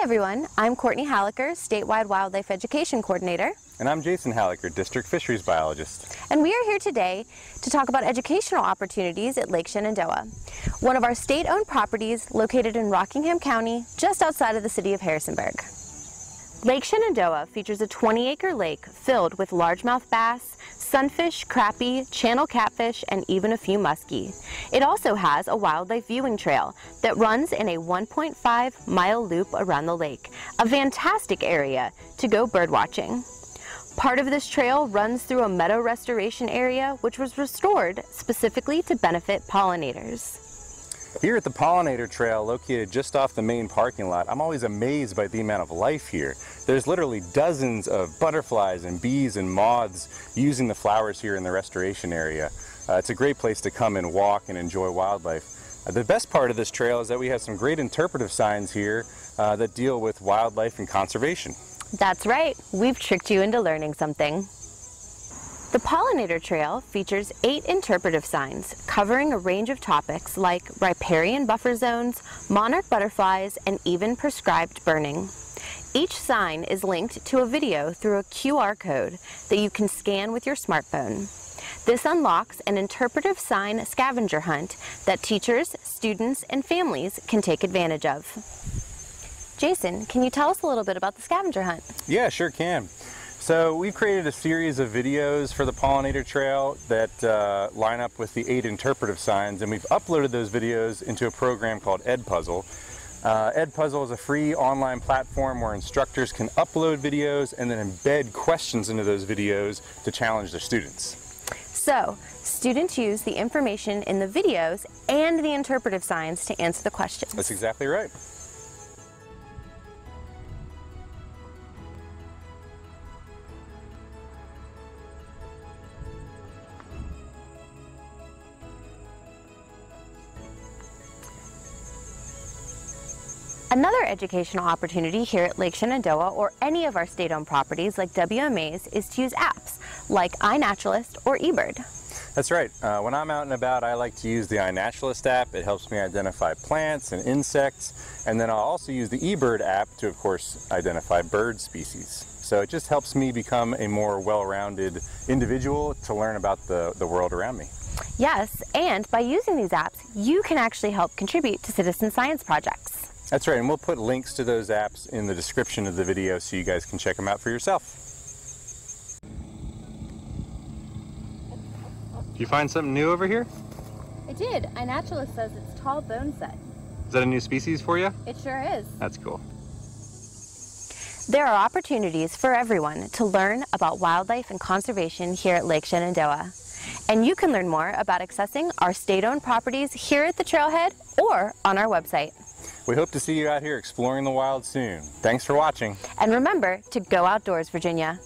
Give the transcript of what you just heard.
Hi everyone, I'm Courtney Hallacher, Statewide Wildlife Education Coordinator. And I'm Jason Hallacher, District Fisheries Biologist. And we are here today to talk about educational opportunities at Lake Shenandoah, one of our state-owned properties located in Rockingham County, just outside of the city of Harrisonburg. Lake Shenandoah features a 20-acre lake filled with largemouth bass, sunfish, crappie, channel catfish, and even a few muskie. It also has a wildlife viewing trail that runs in a 1.5 mile loop around the lake, a fantastic area to go bird watching. Part of this trail runs through a meadow restoration area which was restored specifically to benefit pollinators. Here at the Pollinator Trail, located just off the main parking lot, I'm always amazed by the amount of life here. There's literally dozens of butterflies and bees and moths using the flowers here in the restoration area. Uh, it's a great place to come and walk and enjoy wildlife. Uh, the best part of this trail is that we have some great interpretive signs here uh, that deal with wildlife and conservation. That's right, we've tricked you into learning something. The Pollinator Trail features eight interpretive signs covering a range of topics like riparian buffer zones, monarch butterflies, and even prescribed burning. Each sign is linked to a video through a QR code that you can scan with your smartphone. This unlocks an interpretive sign scavenger hunt that teachers, students, and families can take advantage of. Jason, can you tell us a little bit about the scavenger hunt? Yeah, sure can. So we've created a series of videos for the Pollinator Trail that uh, line up with the eight interpretive signs and we've uploaded those videos into a program called Edpuzzle. Uh, Edpuzzle is a free online platform where instructors can upload videos and then embed questions into those videos to challenge their students. So, students use the information in the videos and the interpretive signs to answer the questions. That's exactly right. Another educational opportunity here at Lake Shenandoah or any of our state-owned properties like WMA's is to use apps like iNaturalist or eBird. That's right. Uh, when I'm out and about, I like to use the iNaturalist app. It helps me identify plants and insects. And then I'll also use the eBird app to, of course, identify bird species. So it just helps me become a more well-rounded individual to learn about the, the world around me. Yes, and by using these apps, you can actually help contribute to citizen science projects. That's right, and we'll put links to those apps in the description of the video so you guys can check them out for yourself. Did you find something new over here? I did. iNaturalist says it's tall boneset. Is that a new species for you? It sure is. That's cool. There are opportunities for everyone to learn about wildlife and conservation here at Lake Shenandoah. And you can learn more about accessing our state-owned properties here at the trailhead or on our website. We hope to see you out here exploring the wild soon. Thanks for watching. And remember to go outdoors, Virginia.